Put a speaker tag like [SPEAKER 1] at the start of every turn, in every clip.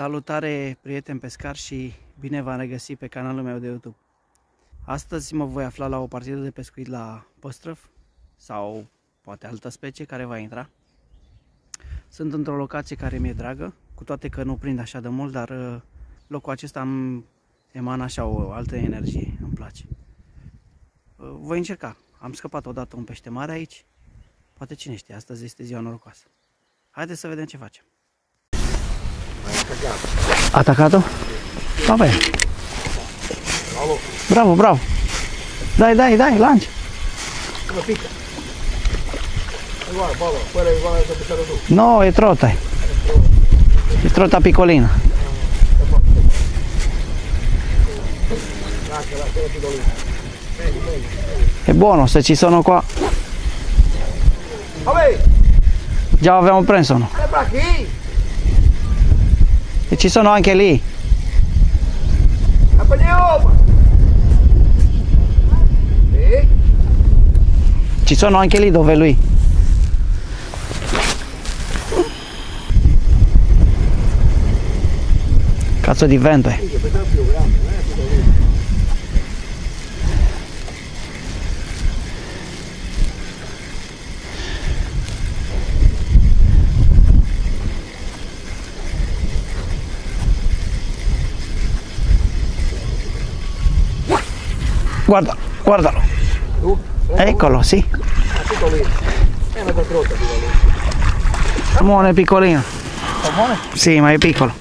[SPEAKER 1] Salutare prieteni pescar și bine v-am regăsit pe canalul meu de YouTube. Astăzi mă voi afla la o partidă de pescuit la păstrăv sau poate altă specie care va intra. Sunt într-o locație care mi-e dragă, cu toate că nu prind așa de mult, dar uh, locul acesta îmi emană așa o altă energie, îmi place. Uh, Voi încerca. Am scăpat odată un pește mare aici. Poate cine știe, astăzi este ziua norocoasă. Haideți să vedem ce facem. Attaccato? Va bene. Bravo, bravo. Dai, dai, dai, lancia.
[SPEAKER 2] Come picca? Guarda Paolo, quella che tu.
[SPEAKER 1] No, è trota. eh. È trota piccolina. È buono se ci sono qua.
[SPEAKER 2] Vabbè,
[SPEAKER 1] Già abbiamo preso no? E ci sono anche lì. Ci sono anche lì dove lui. Cazzo di vento è.
[SPEAKER 2] Sì, che pensavo più grande, non è piccolina.
[SPEAKER 1] Guarda, guardalo.
[SPEAKER 2] Tu?
[SPEAKER 1] Eccolo, sì.
[SPEAKER 2] È una piccolina.
[SPEAKER 1] Salmone piccolino.
[SPEAKER 2] Salmone?
[SPEAKER 1] Sì, ma è piccolo.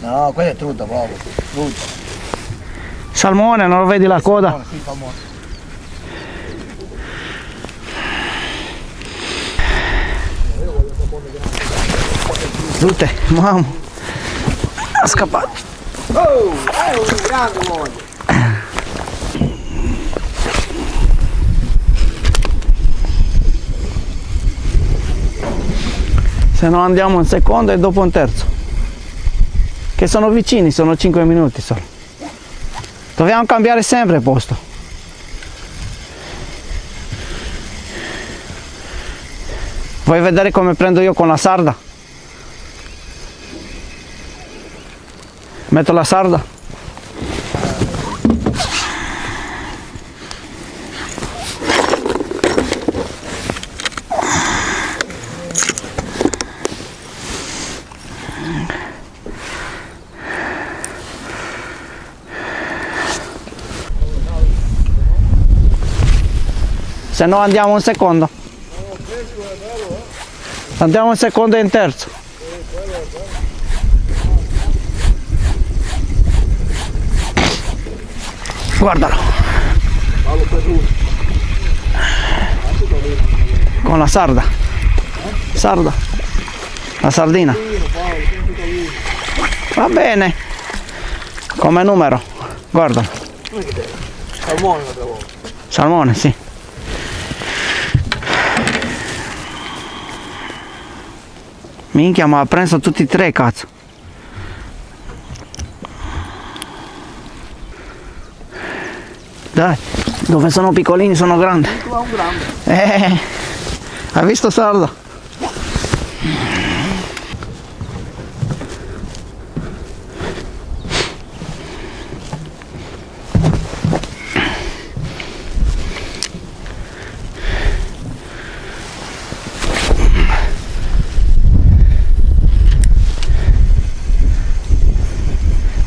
[SPEAKER 2] No, quella è trutta proprio. Trutta.
[SPEAKER 1] Salmone, non lo vedi la coda?
[SPEAKER 2] Sì, salmone.
[SPEAKER 1] Tutte, mamma. Ha scappato.
[SPEAKER 2] Oh, è un grande uomo.
[SPEAKER 1] Se no andiamo un secondo e dopo un terzo. Che sono vicini, sono 5 minuti solo. Dobbiamo cambiare sempre posto. Vuoi vedere come prendo io con la sarda? Metto la sarda. Se no andiamo un secondo. Andiamo un secondo e in terzo. Guardalo. Con la sarda. Sarda. La sardina. Va bene. Come numero. Guardalo.
[SPEAKER 2] Salmone.
[SPEAKER 1] Salmone, sì. Minchia, ma ha preso tutti e tre, cazzo. Dai, dove sono piccolini sono grandi.
[SPEAKER 2] Tu ha un grande.
[SPEAKER 1] Eh, hai visto Sardo? Ha salito uno là, Victor.
[SPEAKER 2] Un garfischio, io ti rientro, te lo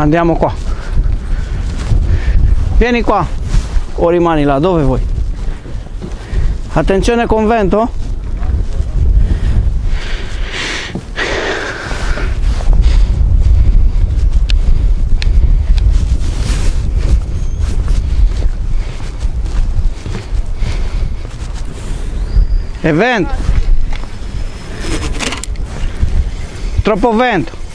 [SPEAKER 1] Andiamo qua. Vieni qua. O rimani là, dove vuoi? Attenzione convento. E vento. Troppo vento.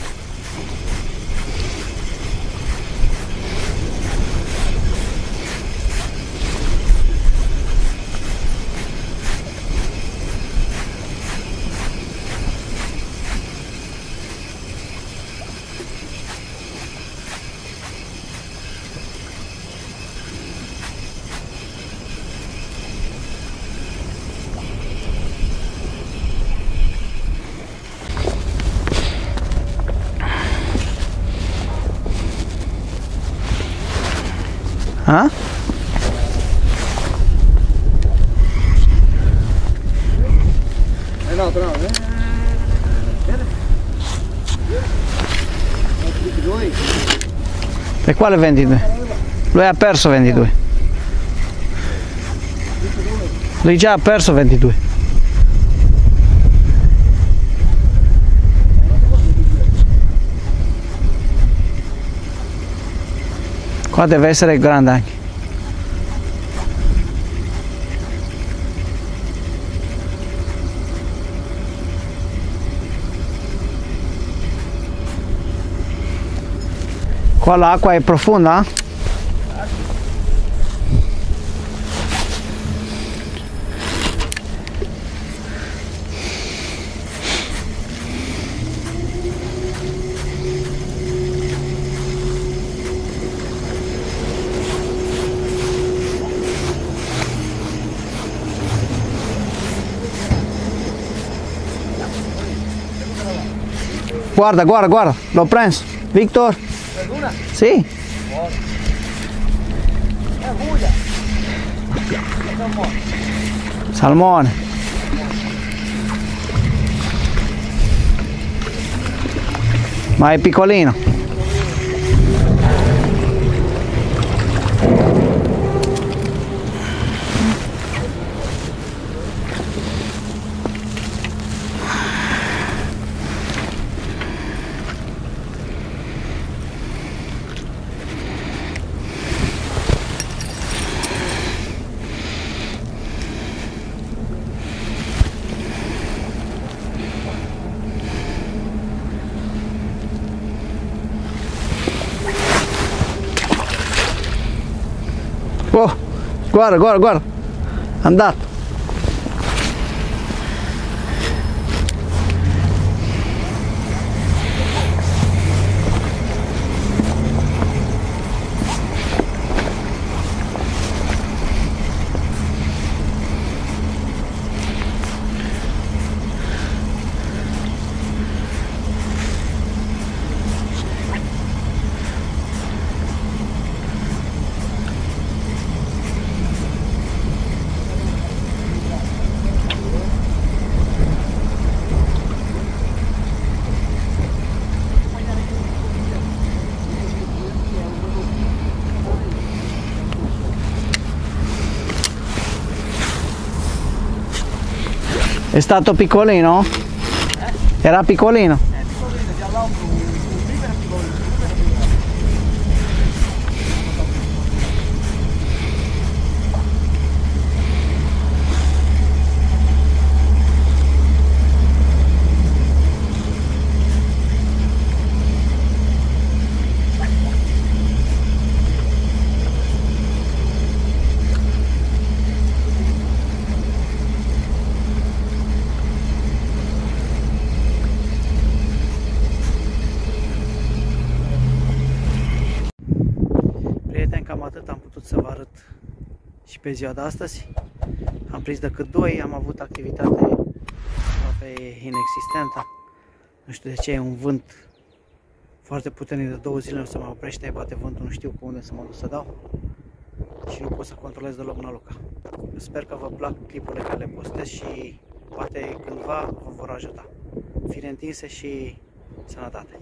[SPEAKER 1] Ah?
[SPEAKER 2] Eh no, però?
[SPEAKER 1] E quale 22? Lui ha perso 22. Lui già ha perso 22. Qua deve essere grande anche. Qua l'acqua è profonda? Guarda, guarda, guarda, l'ho preso. Victor?
[SPEAKER 2] Una?
[SPEAKER 1] Sì.
[SPEAKER 2] Buia.
[SPEAKER 1] Salmone. Ma è piccolino. Oh, guarda, guarda, guarda. Andato. È stato piccolino? Era piccolino? Prieteni, pe ziua de astăzi. Am prins decât doi, am avut activitate aproape inexistentă. Nu știu de ce e un vânt foarte puternic de două zile, nu se mai oprește, bate vântul, nu știu pe unde să mă duc să dau și nu pot să controlez deloc năluca. Sper că vă plac clipurile care le postez și poate cândva vă vor ajuta. Fire întinse și sănătate!